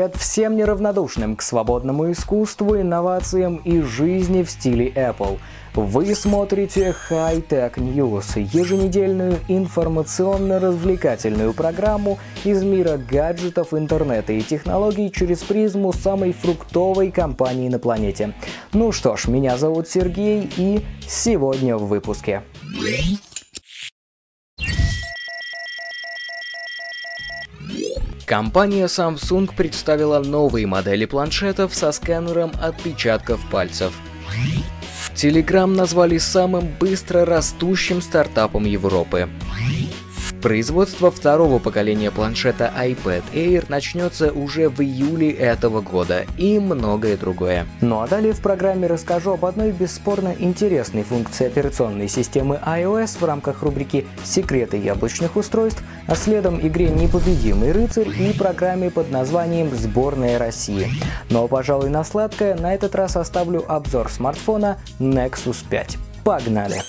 Привет всем неравнодушным к свободному искусству, инновациям и жизни в стиле Apple. Вы смотрите High Tech News, еженедельную информационно-развлекательную программу из мира гаджетов, интернета и технологий через призму самой фруктовой компании на планете. Ну что ж, меня зовут Сергей и сегодня в выпуске. Компания Samsung представила новые модели планшетов со сканером отпечатков пальцев. Telegram назвали самым быстро растущим стартапом Европы. Производство второго поколения планшета iPad Air начнется уже в июле этого года и многое другое. Ну а далее в программе расскажу об одной бесспорно интересной функции операционной системы iOS в рамках рубрики «Секреты яблочных устройств», а следом игре «Непобедимый рыцарь» и программе под названием «Сборная России». Но, пожалуй, на сладкое на этот раз оставлю обзор смартфона Nexus 5. Погнали!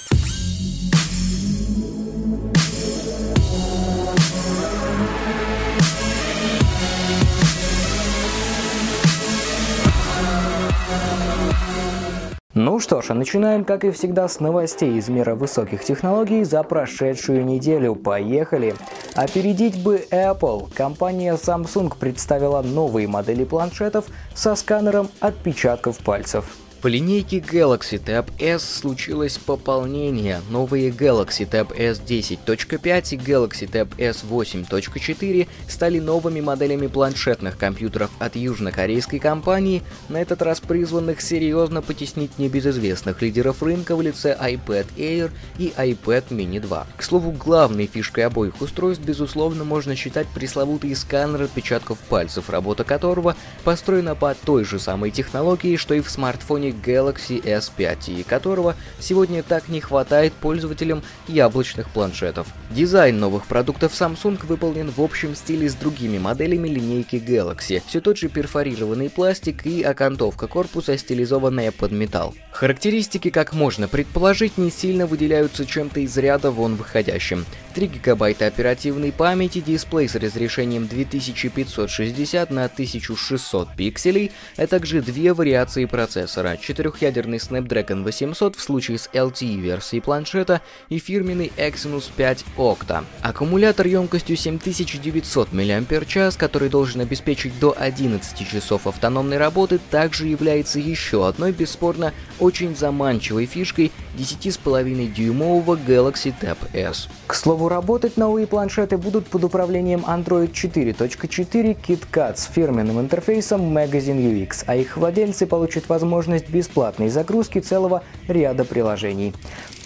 Ну что ж, а начинаем, как и всегда, с новостей из мира высоких технологий за прошедшую неделю. Поехали! Опередить бы Apple. Компания Samsung представила новые модели планшетов со сканером отпечатков пальцев. В линейке Galaxy Tab S случилось пополнение. Новые Galaxy Tab S 10.5 и Galaxy Tab S 8.4 стали новыми моделями планшетных компьютеров от южнокорейской компании, на этот раз призванных серьезно потеснить небезызвестных лидеров рынка в лице iPad Air и iPad Mini 2. К слову, главной фишкой обоих устройств, безусловно, можно считать пресловутый сканер отпечатков пальцев, работа которого построена по той же самой технологии, что и в смартфоне Galaxy S5, и которого сегодня так не хватает пользователям яблочных планшетов. Дизайн новых продуктов Samsung выполнен в общем стиле с другими моделями линейки Galaxy. Все тот же перфорированный пластик и окантовка корпуса, стилизованная под металл. Характеристики, как можно предположить, не сильно выделяются чем-то из ряда вон выходящим. 3 гигабайта оперативной памяти, дисплей с разрешением 2560 на 1600 пикселей, а также две вариации процессора, четырехъядерный Snapdragon 800 в случае с LTE-версией планшета и фирменный Exynos 5 Octa. Аккумулятор емкостью 7900 мАч, который должен обеспечить до 11 часов автономной работы, также является еще одной бесспорно очень заманчивой фишкой 10,5-дюймового Galaxy Tab S. К слову, работать новые планшеты будут под управлением Android 4.4 KitKat с фирменным интерфейсом Magazine UX, а их владельцы получат возможность бесплатной загрузки целого ряда приложений.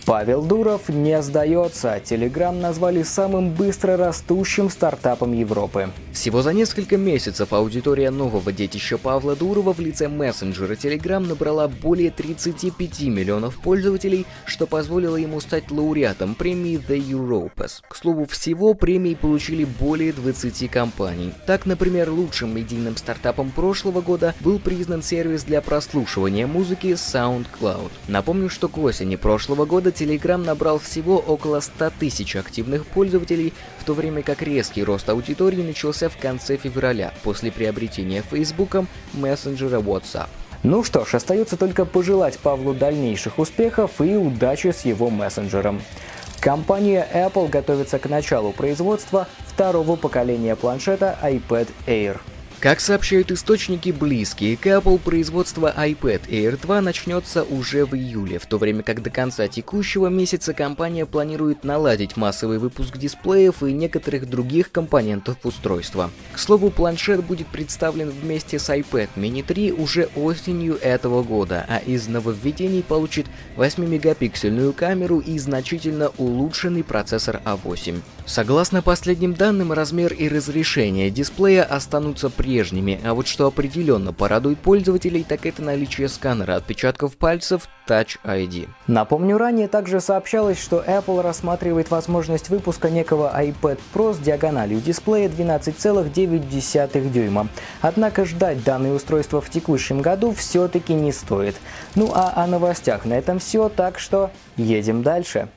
Павел Дуров не сдается. Telegram назвали самым быстро растущим стартапом Европы. Всего за несколько месяцев аудитория нового детища Павла Дурова в лице мессенджера Telegram набрала более 35 миллионов пользователей, что позволило ему стать лауреатом премии The Europes. К слову, всего премии получили более 20 компаний. Так, например, лучшим медийным стартапом прошлого года был признан сервис для прослушивания музыки SoundCloud. Напомню, что к осени прошлого года Telegram набрал всего около 100 тысяч активных пользователей, в то время как резкий рост аудитории начался в конце февраля после приобретения Фейсбуком мессенджера WhatsApp. Ну что ж, остается только пожелать Павлу дальнейших успехов и удачи с его мессенджером. Компания Apple готовится к началу производства второго поколения планшета iPad Air. Как сообщают источники близкие к Apple, производство iPad Air 2 начнется уже в июле, в то время как до конца текущего месяца компания планирует наладить массовый выпуск дисплеев и некоторых других компонентов устройства. К слову, планшет будет представлен вместе с iPad mini 3 уже осенью этого года, а из нововведений получит 8-мегапиксельную камеру и значительно улучшенный процессор A8. Согласно последним данным, размер и разрешение дисплея останутся прежними, а вот что определенно порадует пользователей, так это наличие сканера отпечатков пальцев Touch ID. Напомню, ранее также сообщалось, что Apple рассматривает возможность выпуска некого iPad Pro с диагональю дисплея 12,9 дюйма. Однако ждать данное устройство в текущем году все-таки не стоит. Ну а о новостях на этом все, так что едем дальше.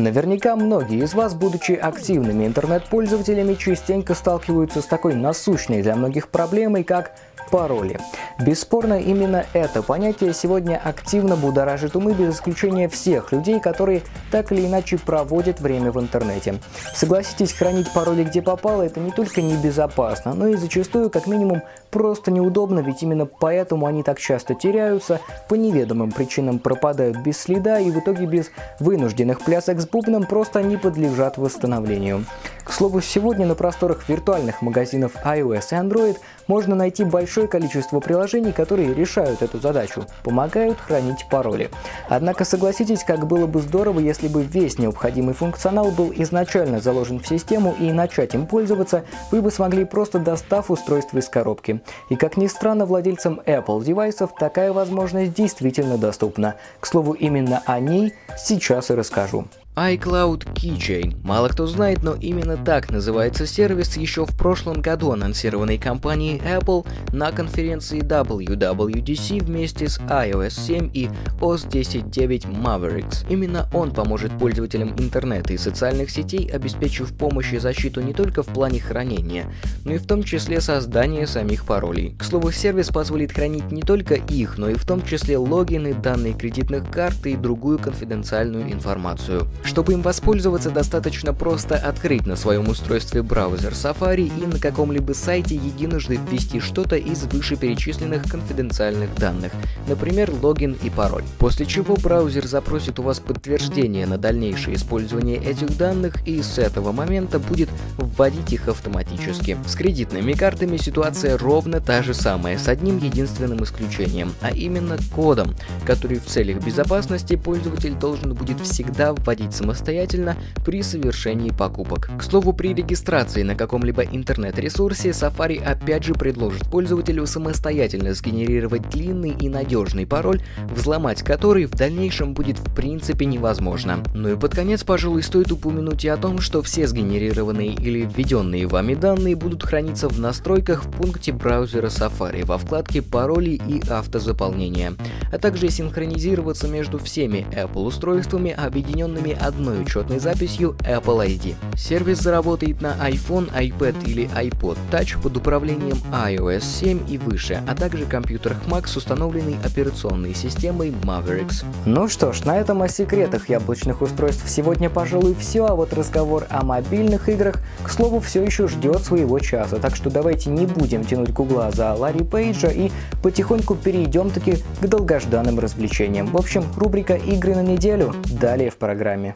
Наверняка многие из вас, будучи активными интернет-пользователями, частенько сталкиваются с такой насущной для многих проблемой, как пароли. Бесспорно, именно это понятие сегодня активно будоражит умы без исключения всех людей, которые так или иначе проводят время в интернете. Согласитесь, хранить пароли где попало – это не только небезопасно, но и зачастую, как минимум, просто неудобно, ведь именно поэтому они так часто теряются, по неведомым причинам пропадают без следа и в итоге без вынужденных плясок с бубном просто не подлежат восстановлению. К слову, сегодня на просторах виртуальных магазинов iOS и Android можно найти большое количество приложений, которые решают эту задачу, помогают хранить пароли. Однако согласитесь, как было бы здорово, если бы весь необходимый функционал был изначально заложен в систему и начать им пользоваться, вы бы смогли просто достав устройство из коробки. И как ни странно, владельцам Apple девайсов такая возможность действительно доступна. К слову, именно о ней сейчас и расскажу iCloud Keychain. Мало кто знает, но именно так называется сервис еще в прошлом году анонсированной компанией Apple на конференции WWDC вместе с iOS 7 и OS 10.9 Mavericks. Именно он поможет пользователям интернета и социальных сетей, обеспечив помощь и защиту не только в плане хранения, но и в том числе создания самих паролей. К слову, сервис позволит хранить не только их, но и в том числе логины, данные кредитных карт и другую конфиденциальную информацию. Чтобы им воспользоваться, достаточно просто открыть на своем устройстве браузер Safari и на каком-либо сайте единожды ввести что-то из вышеперечисленных конфиденциальных данных, например, логин и пароль. После чего браузер запросит у вас подтверждение на дальнейшее использование этих данных и с этого момента будет вводить их автоматически. С кредитными картами ситуация ровно та же самая, с одним единственным исключением, а именно кодом, который в целях безопасности пользователь должен будет всегда вводить самостоятельно при совершении покупок. К слову, при регистрации на каком-либо интернет-ресурсе Safari опять же предложит пользователю самостоятельно сгенерировать длинный и надежный пароль, взломать который в дальнейшем будет в принципе невозможно. Ну и под конец, пожалуй, стоит упомянуть и о том, что все сгенерированные или введенные вами данные будут храниться в настройках в пункте браузера Safari во вкладке «Пароли и автозаполнение», а также синхронизироваться между всеми Apple устройствами, объединенными одной учетной записью Apple ID. Сервис заработает на iPhone, iPad или iPod Touch под управлением iOS 7 и выше, а также компьютерах Mac с установленной операционной системой Mavericks. Ну что ж, на этом о секретах яблочных устройств сегодня, пожалуй, все, а вот разговор о мобильных играх, к слову, все еще ждет своего часа, так что давайте не будем тянуть гугла за Ларри Пейджа и потихоньку перейдем таки к долгожданным развлечениям. В общем, рубрика «Игры на неделю» далее в программе.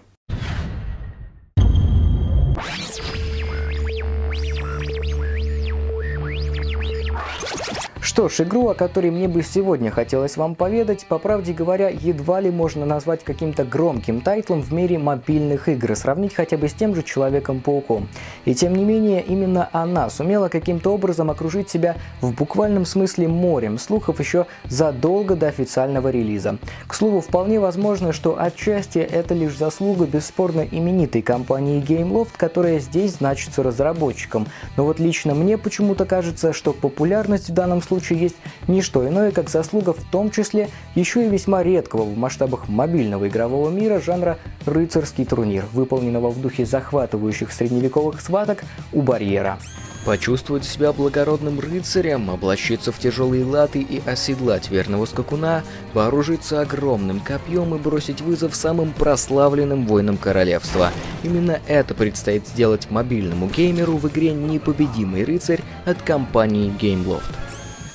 Что ж, игру, о которой мне бы сегодня хотелось вам поведать, по правде говоря, едва ли можно назвать каким-то громким тайтлом в мире мобильных игр, сравнить хотя бы с тем же Человеком-пауком. И тем не менее, именно она сумела каким-то образом окружить себя в буквальном смысле морем слухов еще задолго до официального релиза. К слову, вполне возможно, что отчасти это лишь заслуга бесспорно именитой компании Gameloft, которая здесь значится разработчиком. Но вот лично мне почему-то кажется, что популярность в данном случае случае есть не что иное, как заслуга в том числе еще и весьма редкого в масштабах мобильного игрового мира жанра рыцарский турнир, выполненного в духе захватывающих средневековых сваток у барьера. Почувствовать себя благородным рыцарем, облачиться в тяжелые латы и оседлать верного скакуна, вооружиться огромным копьем и бросить вызов самым прославленным воинам королевства. Именно это предстоит сделать мобильному геймеру в игре «Непобедимый рыцарь» от компании Gameloft.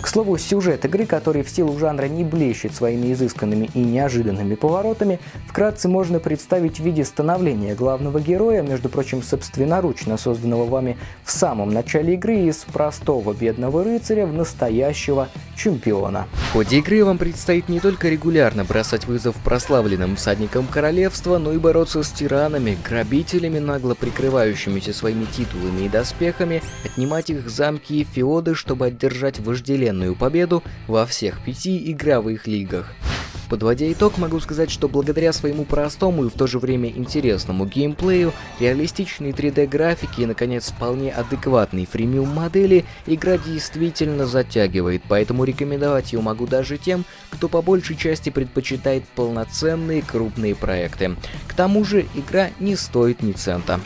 К слову, сюжет игры, который в силу жанра не блещет своими изысканными и неожиданными поворотами, вкратце можно представить в виде становления главного героя, между прочим, собственноручно созданного вами в самом начале игры из простого бедного рыцаря в настоящего чемпиона. В ходе игры вам предстоит не только регулярно бросать вызов прославленным всадникам королевства, но и бороться с тиранами, грабителями, нагло прикрывающимися своими титулами и доспехами, отнимать их замки и феоды, чтобы одержать вожделение мгновенную победу во всех пяти игровых лигах. Подводя итог, могу сказать, что благодаря своему простому и в то же время интересному геймплею, реалистичной 3D-графике и, наконец, вполне адекватной фримиум модели, игра действительно затягивает, поэтому рекомендовать ее могу даже тем, кто по большей части предпочитает полноценные крупные проекты. К тому же, игра не стоит ни цента.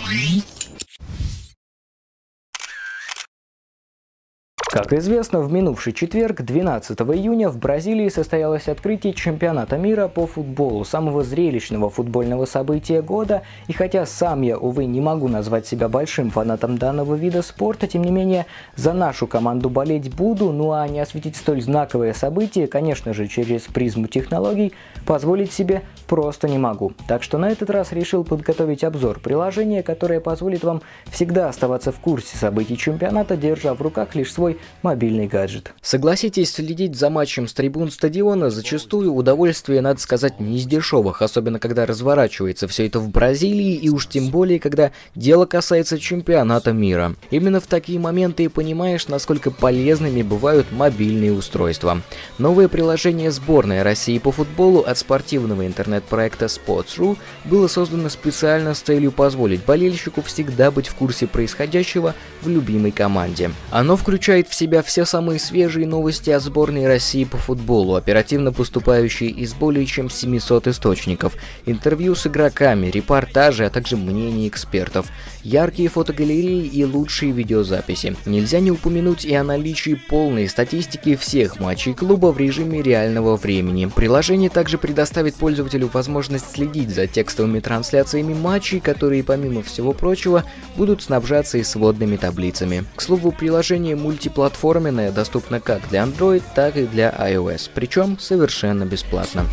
Как известно, в минувший четверг, 12 июня, в Бразилии состоялось открытие чемпионата мира по футболу, самого зрелищного футбольного события года. И хотя сам я, увы, не могу назвать себя большим фанатом данного вида спорта, тем не менее, за нашу команду болеть буду, ну а не осветить столь знаковое событие, конечно же, через призму технологий, позволить себе просто не могу. Так что на этот раз решил подготовить обзор приложения, которое позволит вам всегда оставаться в курсе событий чемпионата, держа в руках лишь свой мобильный гаджет. Согласитесь, следить за матчем с трибун стадиона зачастую удовольствие, надо сказать, не из дешевых, особенно когда разворачивается все это в Бразилии и уж тем более, когда дело касается чемпионата мира. Именно в такие моменты и понимаешь, насколько полезными бывают мобильные устройства. Новое приложение сборной России по футболу от спортивного интернет-проекта Sports.ru было создано специально с целью позволить болельщику всегда быть в курсе происходящего в любимой команде. Оно включает в себя все самые свежие новости о сборной России по футболу, оперативно поступающие из более чем 700 источников, интервью с игроками, репортажи, а также мнения экспертов, яркие фотогалереи и лучшие видеозаписи. Нельзя не упомянуть и о наличии полной статистики всех матчей клуба в режиме реального времени. Приложение также предоставит пользователю возможность следить за текстовыми трансляциями матчей, которые, помимо всего прочего, будут снабжаться и сводными таблицами. К слову, приложение мультиплатформенное доступна как для Android, так и для iOS, причем совершенно бесплатно.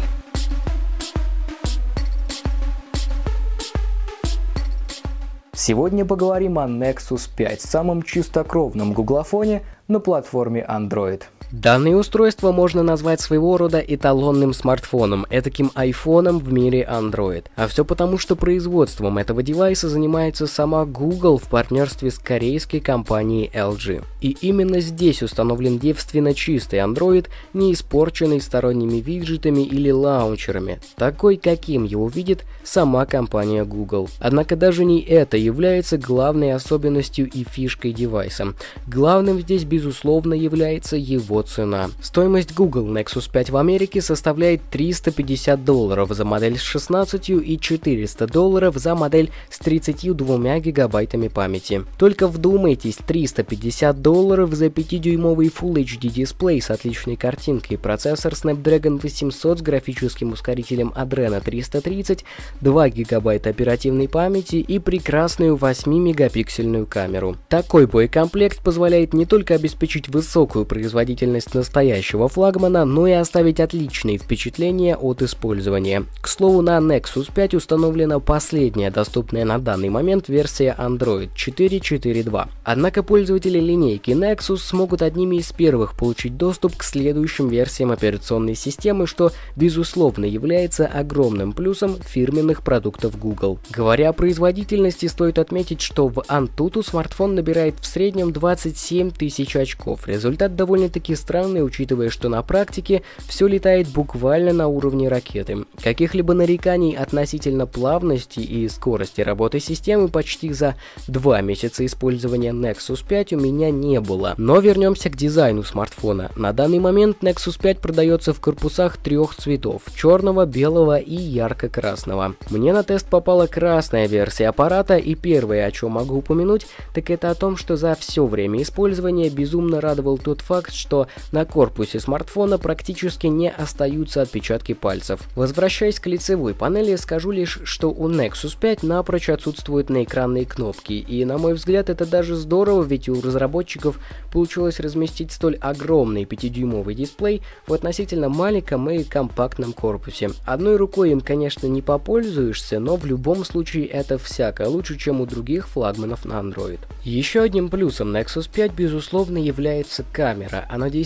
Сегодня поговорим о Nexus 5, самом чистокровном гуглофоне на платформе Android. Данное устройство можно назвать своего рода эталонным смартфоном, этаким айфоном в мире Android. А все потому, что производством этого девайса занимается сама Google в партнерстве с корейской компанией LG. И именно здесь установлен девственно чистый Android, не испорченный сторонними виджетами или лаунчерами, такой, каким его видит сама компания Google. Однако даже не это является главной особенностью и фишкой девайса. Главным здесь, безусловно, является его цена. Стоимость Google Nexus 5 в Америке составляет 350 долларов за модель с 16 и 400 долларов за модель с 32 гигабайтами памяти. Только вдумайтесь, 350 долларов за 5-дюймовый Full HD дисплей с отличной картинкой, процессор Snapdragon 800 с графическим ускорителем Adreno 330, 2 гигабайта оперативной памяти и прекрасную 8-мегапиксельную камеру. Такой боекомплект позволяет не только обеспечить высокую производительность уникальность настоящего флагмана, но и оставить отличные впечатления от использования. К слову, на Nexus 5 установлена последняя доступная на данный момент версия Android 4.4.2. Однако пользователи линейки Nexus смогут одними из первых получить доступ к следующим версиям операционной системы, что безусловно является огромным плюсом фирменных продуктов Google. Говоря о производительности, стоит отметить, что в Antutu смартфон набирает в среднем 27 тысяч очков. Результат довольно-таки странный, учитывая, что на практике все летает буквально на уровне ракеты. Каких-либо нареканий относительно плавности и скорости работы системы почти за два месяца использования Nexus 5 у меня не было. Но вернемся к дизайну смартфона. На данный момент Nexus 5 продается в корпусах трех цветов – черного, белого и ярко-красного. Мне на тест попала красная версия аппарата и первое, о чем могу упомянуть, так это о том, что за все время использования безумно радовал тот факт, что на корпусе смартфона практически не остаются отпечатки пальцев. Возвращаясь к лицевой панели, скажу лишь, что у Nexus 5 напрочь отсутствуют наэкранные кнопки, и на мой взгляд это даже здорово, ведь у разработчиков получилось разместить столь огромный 5-дюймовый дисплей в относительно маленьком и компактном корпусе. Одной рукой им, конечно, не попользуешься, но в любом случае это всяко лучше, чем у других флагманов на Android. Еще одним плюсом Nexus 5 безусловно является камера. Она действительно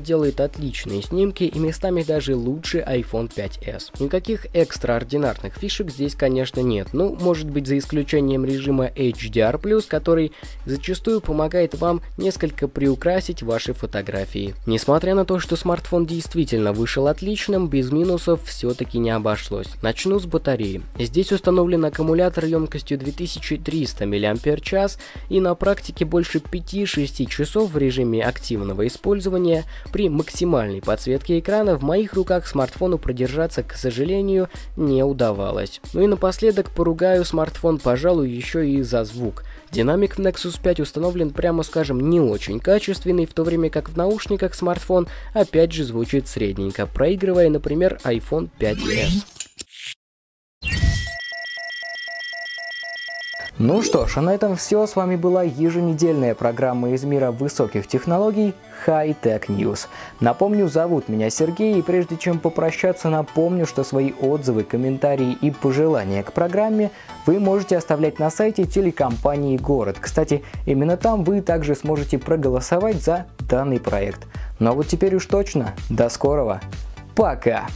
делает отличные снимки и местами даже лучше iPhone 5s. Никаких экстраординарных фишек здесь, конечно, нет. Ну, может быть, за исключением режима HDR+, который зачастую помогает вам несколько приукрасить ваши фотографии. Несмотря на то, что смартфон действительно вышел отличным, без минусов все-таки не обошлось. Начну с батареи. Здесь установлен аккумулятор емкостью 2300 мАч и на практике больше 5-6 часов в режиме активного использования при максимальной подсветке экрана в моих руках смартфону продержаться, к сожалению, не удавалось. Ну и напоследок поругаю смартфон, пожалуй, еще и за звук. Динамик в Nexus 5 установлен, прямо скажем, не очень качественный, в то время как в наушниках смартфон опять же звучит средненько, проигрывая, например, iPhone 5s. Ну что ж, а на этом все. С вами была еженедельная программа из мира высоких технологий High Tech News. Напомню, зовут меня Сергей, и прежде чем попрощаться, напомню, что свои отзывы, комментарии и пожелания к программе вы можете оставлять на сайте телекомпании «Город». Кстати, именно там вы также сможете проголосовать за данный проект. Ну а вот теперь уж точно. До скорого. Пока!